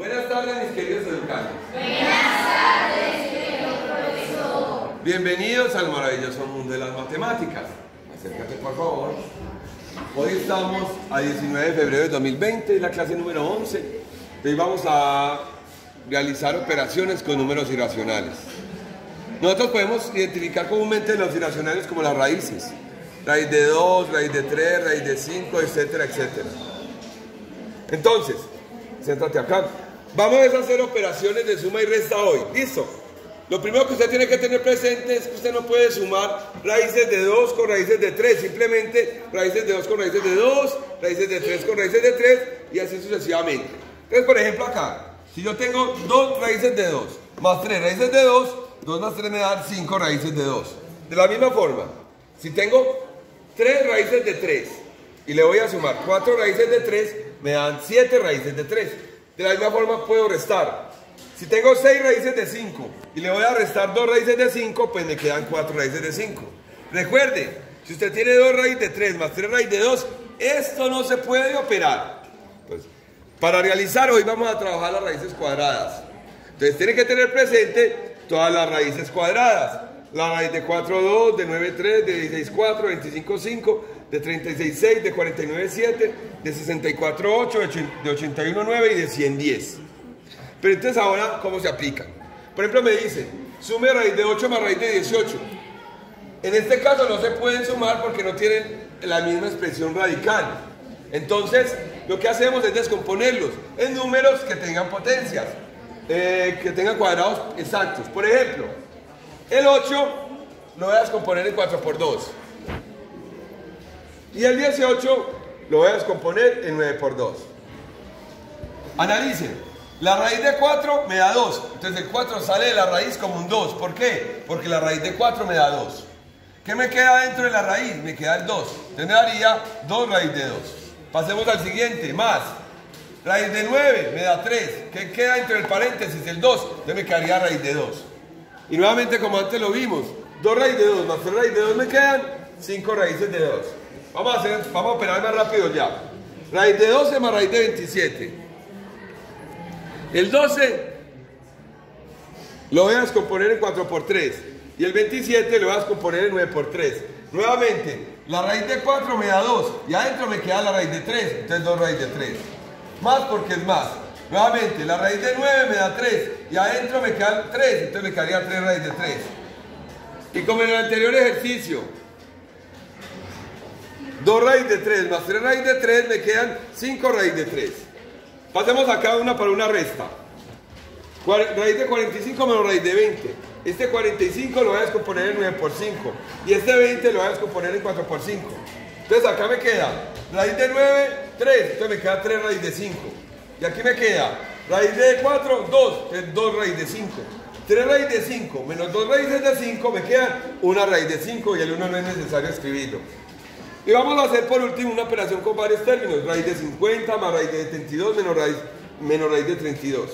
Buenas tardes, mis queridos educandos. Buenas tardes, querido profesor. Bienvenidos al maravilloso mundo de las matemáticas. Acércate, por favor. Hoy estamos a 19 de febrero de 2020, la clase número 11. Hoy vamos a realizar operaciones con números irracionales. Nosotros podemos identificar comúnmente los irracionales como las raíces. Raíz de 2, raíz de 3, raíz de 5, etcétera, etcétera. Entonces, céntrate acá. Vamos a hacer operaciones de suma y resta hoy. ¿Listo? Lo primero que usted tiene que tener presente es que usted no puede sumar raíces de 2 con raíces de 3. Simplemente raíces de 2 con raíces de 2, raíces de 3 con raíces de 3 y así sucesivamente. Entonces, por ejemplo, acá, si yo tengo 2 raíces de 2 más 3 raíces de 2, 2 más 3 me dan 5 raíces de 2. De la misma forma, si tengo 3 raíces de 3 y le voy a sumar 4 raíces de 3, me dan 7 raíces de 3. De la misma forma puedo restar. Si tengo 6 raíces de 5 y le voy a restar 2 raíces de 5, pues me quedan 4 raíces de 5. Recuerde, si usted tiene 2 raíces de 3 más 3 raíces de 2, esto no se puede operar. Pues, para realizar hoy vamos a trabajar las raíces cuadradas. Entonces tiene que tener presente todas las raíces cuadradas. La de 4, 2, de 9, 3, de 16, 4, 25, 5, de 36, 6, de 49, 7, de 64, 8, de 81, 9 y de 110. Pero entonces ahora, ¿cómo se aplica? Por ejemplo, me dice, sume raíz de 8 más raíz de 18. En este caso no se pueden sumar porque no tienen la misma expresión radical. Entonces, lo que hacemos es descomponerlos en números que tengan potencias, eh, que tengan cuadrados exactos. Por ejemplo, el 8 lo voy a descomponer en 4 por 2. Y el 18 lo voy a descomponer en 9 por 2. Analicen. La raíz de 4 me da 2. Entonces el 4 sale de la raíz como un 2. ¿Por qué? Porque la raíz de 4 me da 2. ¿Qué me queda dentro de la raíz? Me queda el 2. Entonces me daría 2 raíz de 2. Pasemos al siguiente. Más. Raíz de 9 me da 3. ¿Qué queda dentro del paréntesis? El 2. Entonces me quedaría raíz de 2. Y nuevamente como antes lo vimos. 2 raíz de 2 más 3 raíz de 2 me quedan 5 raíces de 2. Vamos a, hacer, vamos a operar más rápido ya. Raíz de 12 más raíz de 27. El 12 lo voy a descomponer en 4 por 3. Y el 27 lo voy a descomponer en 9 por 3. Nuevamente, la raíz de 4 me da 2. Y adentro me queda la raíz de 3. Entonces 2 raíz de 3. Más porque es más. Nuevamente, la raíz de 9 me da 3. Y adentro me queda 3. Entonces me quedaría 3 raíz de 3. Y como en el anterior ejercicio, 2 raíz de 3 más 3 raíz de 3 me quedan 5 raíz de 3. Pasemos a cada una para una resta. Raíz de 45 menos raíz de 20. Este 45 lo voy a descomponer en 9 por 5. Y este 20 lo voy a descomponer en 4 por 5. Entonces acá me queda raíz de 9, 3. Entonces me queda 3 raíz de 5. Y aquí me queda raíz de 4, 2. Entonces 2 raíz de 5. 3 raíz de 5 menos 2 raíces de 5 me queda una raíz de 5 y el 1 no es necesario escribirlo. Y vamos a hacer por último una operación con varios términos. Raíz de 50 más raíz de 32 menos raíz, menos raíz de 32.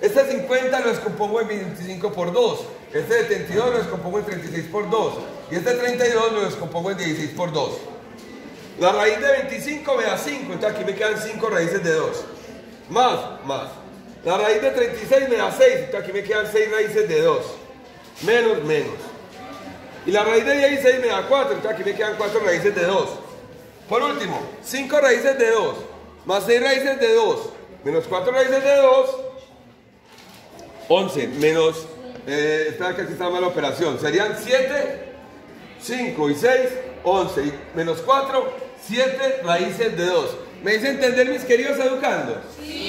Este 50 lo descompongo en 25 por 2. Este de 32 lo descompongo en 36 por 2. Y este 32 lo descompongo en 16 por 2. La raíz de 25 me da 5. Entonces aquí me quedan 5 raíces de 2. Más, más. La raíz de 36 me da 6. Entonces aquí me quedan 6 raíces de 2. Menos, menos. Y la raíz de 16 me da 4, entonces aquí me quedan 4 raíces de 2. Por último, 5 raíces de 2, más 6 raíces de 2, menos 4 raíces de 2, 11, menos, eh, espera que aquí está la operación, serían 7, 5 y 6, 11, y menos 4, 7 raíces de 2. ¿Me dice entender mis queridos educandos? Sí.